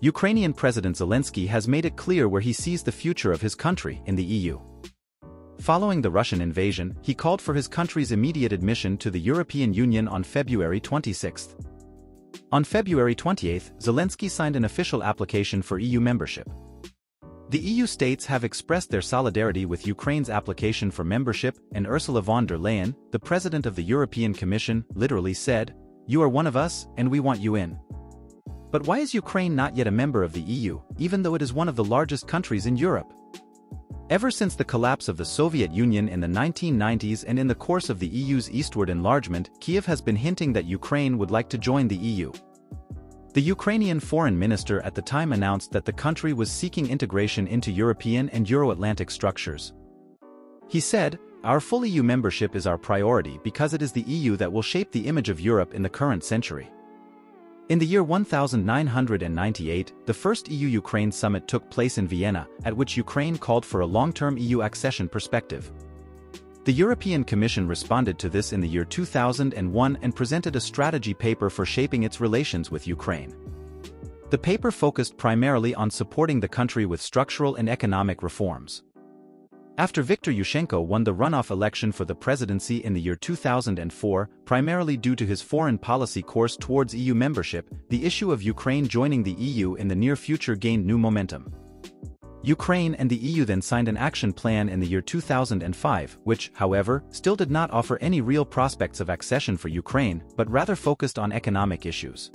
Ukrainian President Zelensky has made it clear where he sees the future of his country in the EU. Following the Russian invasion, he called for his country's immediate admission to the European Union on February 26. On February 28, Zelensky signed an official application for EU membership. The EU states have expressed their solidarity with Ukraine's application for membership, and Ursula von der Leyen, the president of the European Commission, literally said, You are one of us, and we want you in. But why is Ukraine not yet a member of the EU, even though it is one of the largest countries in Europe? Ever since the collapse of the Soviet Union in the 1990s and in the course of the EU's eastward enlargement, Kiev has been hinting that Ukraine would like to join the EU. The Ukrainian foreign minister at the time announced that the country was seeking integration into European and Euro-Atlantic structures. He said, Our full EU membership is our priority because it is the EU that will shape the image of Europe in the current century. In the year 1998, the first EU-Ukraine summit took place in Vienna, at which Ukraine called for a long-term EU accession perspective. The European Commission responded to this in the year 2001 and presented a strategy paper for shaping its relations with Ukraine. The paper focused primarily on supporting the country with structural and economic reforms. After Viktor Yushchenko won the runoff election for the presidency in the year 2004, primarily due to his foreign policy course towards EU membership, the issue of Ukraine joining the EU in the near future gained new momentum. Ukraine and the EU then signed an action plan in the year 2005, which, however, still did not offer any real prospects of accession for Ukraine, but rather focused on economic issues.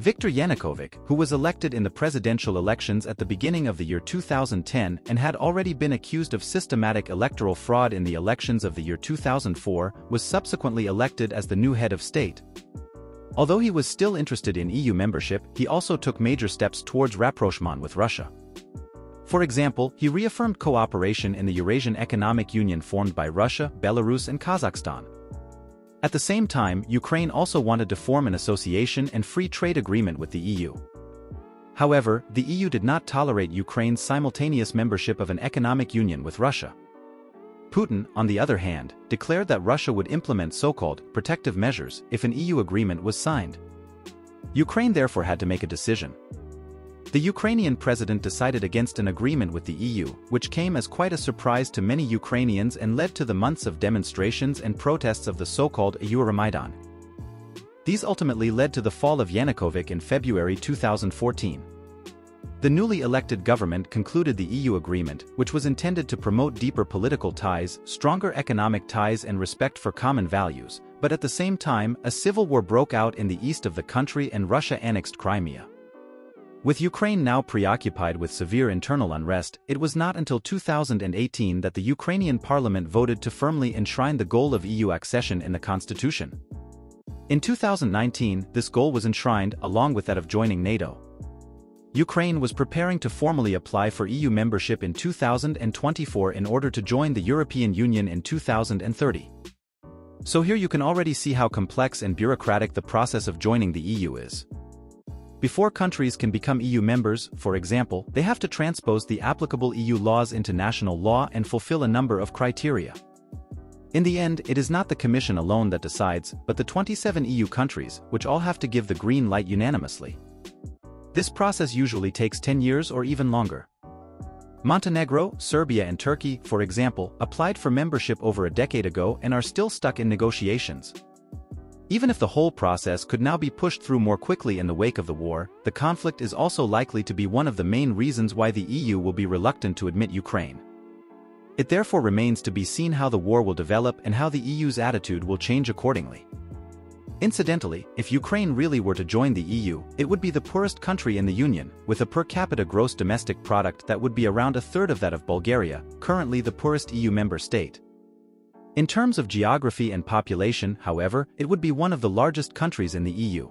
Viktor Yanukovych, who was elected in the presidential elections at the beginning of the year 2010 and had already been accused of systematic electoral fraud in the elections of the year 2004, was subsequently elected as the new head of state. Although he was still interested in EU membership, he also took major steps towards rapprochement with Russia. For example, he reaffirmed cooperation in the Eurasian Economic Union formed by Russia, Belarus and Kazakhstan. At the same time, Ukraine also wanted to form an association and free trade agreement with the EU. However, the EU did not tolerate Ukraine's simultaneous membership of an economic union with Russia. Putin, on the other hand, declared that Russia would implement so-called protective measures if an EU agreement was signed. Ukraine therefore had to make a decision. The Ukrainian president decided against an agreement with the EU, which came as quite a surprise to many Ukrainians and led to the months of demonstrations and protests of the so-called Euromaidan. These ultimately led to the fall of Yanukovych in February 2014. The newly elected government concluded the EU agreement, which was intended to promote deeper political ties, stronger economic ties and respect for common values, but at the same time, a civil war broke out in the east of the country and Russia annexed Crimea. With Ukraine now preoccupied with severe internal unrest, it was not until 2018 that the Ukrainian parliament voted to firmly enshrine the goal of EU accession in the constitution. In 2019, this goal was enshrined along with that of joining NATO. Ukraine was preparing to formally apply for EU membership in 2024 in order to join the European Union in 2030. So here you can already see how complex and bureaucratic the process of joining the EU is. Before countries can become EU members, for example, they have to transpose the applicable EU laws into national law and fulfill a number of criteria. In the end, it is not the Commission alone that decides, but the 27 EU countries, which all have to give the green light unanimously. This process usually takes 10 years or even longer. Montenegro, Serbia and Turkey, for example, applied for membership over a decade ago and are still stuck in negotiations. Even if the whole process could now be pushed through more quickly in the wake of the war, the conflict is also likely to be one of the main reasons why the EU will be reluctant to admit Ukraine. It therefore remains to be seen how the war will develop and how the EU's attitude will change accordingly. Incidentally, if Ukraine really were to join the EU, it would be the poorest country in the Union, with a per capita gross domestic product that would be around a third of that of Bulgaria, currently the poorest EU member state. In terms of geography and population, however, it would be one of the largest countries in the EU.